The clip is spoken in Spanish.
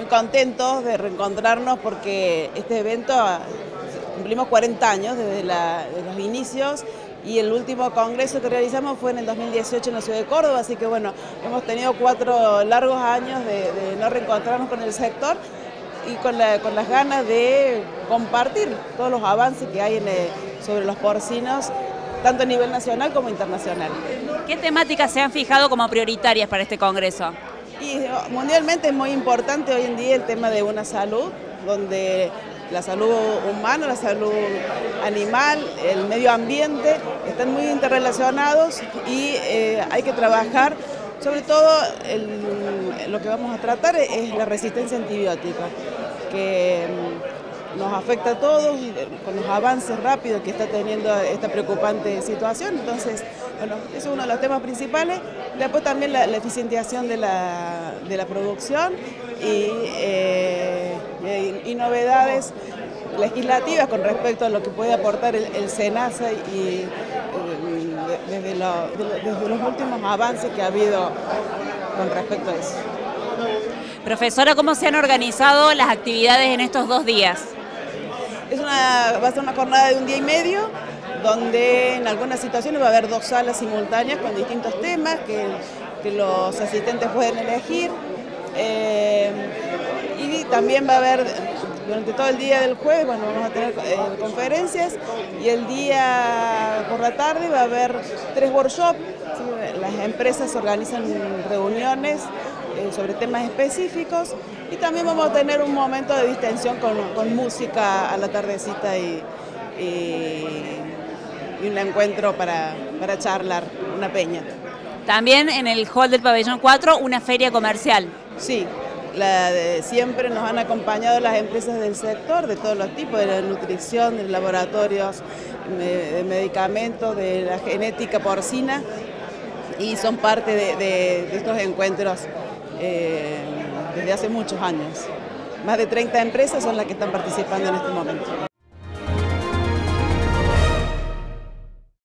Muy contentos de reencontrarnos porque este evento ah, cumplimos 40 años desde, los inicios y el último congreso que realizamos fue en el 2018 en la ciudad de Córdoba, así que bueno, hemos tenido cuatro largos años de, no reencontrarnos con el sector y con, las ganas de compartir todos los avances que hay sobre los porcinos, tanto a nivel nacional como internacional. ¿Qué temáticas se han fijado como prioritarias para este congreso? Y mundialmente es muy importante hoy en día el tema de una salud, donde la salud humana, la salud animal, el medio ambiente están muy interrelacionados y eh, hay que trabajar, sobre todo lo que vamos a tratar es la resistencia antibiótica, que nos afecta a todos con los avances rápidos que está teniendo esta preocupante situación. Entonces, bueno, es uno de los temas principales. Después también la, eficientización de la, producción eh, y, novedades legislativas con respecto a lo que puede aportar el, SENASA y eh, desde los últimos avances que ha habido con respecto a eso. Profesora, ¿cómo se han organizado las actividades en estos dos días? Una, va a ser una jornada de un día y medio, donde en algunas situaciones va a haber dos salas simultáneas con distintos temas que, los asistentes pueden elegir. Eh, y también va a haber, durante todo el día del jueves, bueno, vamos a tener eh, conferencias y el día por la tarde va a haber tres workshops. Las empresas organizan reuniones eh, sobre temas específicos y también vamos a tener un momento de distensión con, música a la tardecita y, un encuentro para, charlar, una peña. También en el hall del pabellón 4 una feria comercial. Sí, la siempre nos han acompañado las empresas del sector, de todos los tipos, de la nutrición, de laboratorios, de medicamentos, de la genética porcina y son parte de, estos encuentros eh, desde hace muchos años. Más de 30 empresas son las que están participando en este momento.